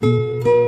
Música